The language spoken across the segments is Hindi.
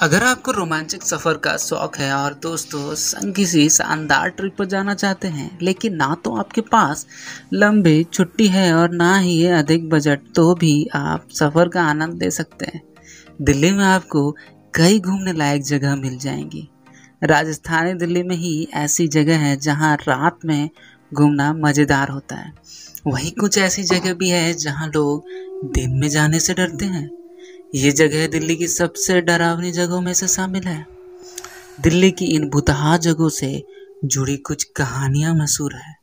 अगर आपको रोमांचक सफ़र का शौक है और दोस्तों संग किसी शानदार ट्रिप पर जाना चाहते हैं, लेकिन ना तो आपके पास लंबी छुट्टी है और ना ही अधिक बजट तो भी आप सफ़र का आनंद ले सकते हैं। दिल्ली में आपको कई घूमने लायक जगह मिल जाएँगी। राजस्थानी दिल्ली में ही ऐसी जगह है जहाँ रात में घूमना मज़ेदार होता है। वहीं कुछ ऐसी जगह भी है जहाँ लोग दिन में जाने से डरते हैं। ये जगह दिल्ली की सबसे डरावनी जगहों में से शामिल है। दिल्ली की इन भुतहा जगहों से जुड़ी कुछ कहानियाँ मशहूर है।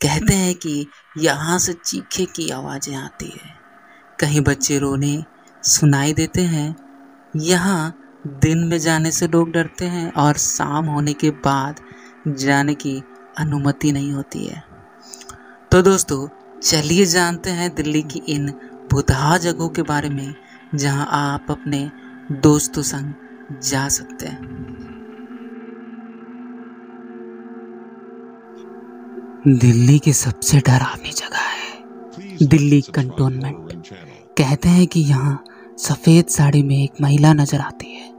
कहते हैं कि यहाँ से चीखे की आवाज़ें आती है। कहीं बच्चे रोने, सुनाई देते हैं। यहाँ दिन में जाने से लोग डरते हैं और शाम होने के बाद जाने की अनुमति नहीं होती है। तो दोस्तों, चलिए जानते हैं दिल्ली की इन भुतहा जगहों के बारे में। जहाँ आप अपने दोस्तों संग जा सकते हैं। दिल्ली की सबसे डरावनी जगह है। दिल्ली कंटोनमेंट कहते हैं कि यहाँ सफ़ेद साड़ी में एक महिला नज़र आती है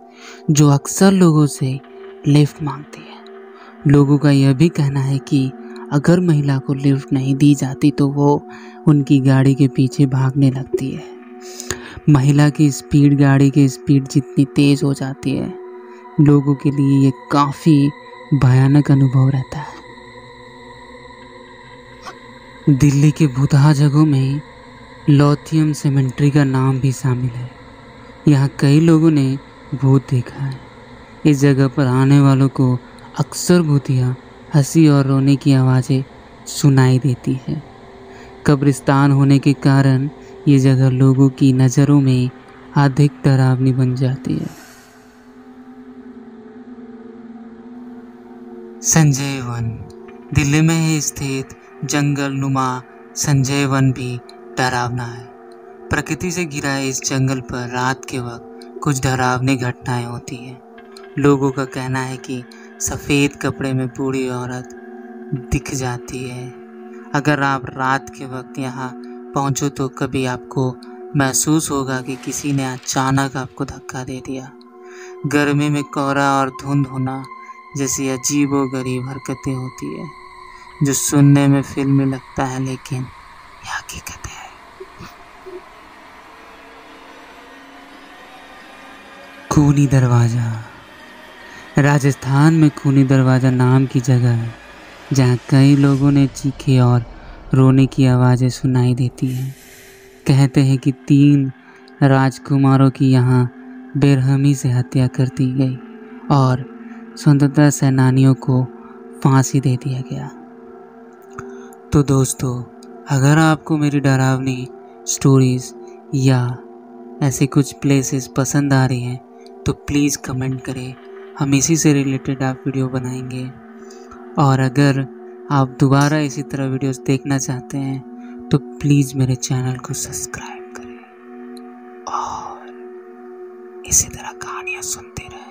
जो अक्सर लोगों से लिफ्ट मांगती है। लोगों का यह भी कहना है कि अगर महिला को लिफ्ट नहीं दी जाती तो वो उनकी गाड़ी के पीछे भागने लगती है। महिला की स्पीड, गाड़ी की स्पीड जितनी तेज़ हो जाती है, लोगों के लिए ये काफ़ी भयानक अनुभव रहता है। दिल्ली के भूतहा जगहों में लॉथियम सेमेंट्री का नाम भी शामिल है। यहाँ कई लोगों ने भूत देखा है। इस जगह पर आने वालों को अक्सर भूतिया हँसी और रोने की आवाज़ें सुनाई देती है। कब्रिस्तान होने के कारण ये जगह लोगों की नज़रों में अधिक डरावनी बन जाती है। संजय वन दिल्ली में ही स्थित जंगल नुमा संजय वन भी डरावना है। प्रकृति से घिरा इस जंगल पर रात के वक्त कुछ डरावनी घटनाएँ होती हैं। लोगों का कहना है कि सफ़ेद कपड़े में बूढ़ी औरत दिख जाती है। अगर आप रात के वक्त यहाँ पहुंचो तो कभी आपको महसूस होगा कि किसी ने अचानक आपको धक्का दे दिया। गर्मी में कोहरा और धुंध होना जैसी अजीब व गरीब हरकतें होती है, जो सुनने में फिल्मी लगता है, लेकिन यह हकीकत है। खूनी दरवाज़ा। राजस्थान में खूनी दरवाज़ा नाम की जगह है, जहाँ कई लोगों ने चीखे और रोने की आवाज़ें सुनाई देती हैं। कहते हैं कि तीन राजकुमारों की यहाँ बेरहमी से हत्या कर दी गई और स्वतंत्रता सेनानियों को फांसी दे दिया गया। तो दोस्तों, अगर आपको मेरी डरावनी स्टोरीज़ या ऐसे कुछ प्लेसेस पसंद आ रही हैं तो प्लीज़ कमेंट करें। हम इसी से रिलेटेड आप वीडियो बनाएँगे। और अगर आप दोबारा इसी तरह वीडियोस देखना चाहते हैं तो प्लीज़ मेरे चैनल को सब्सक्राइब करें और इसी तरह कहानियाँ सुनते रहें।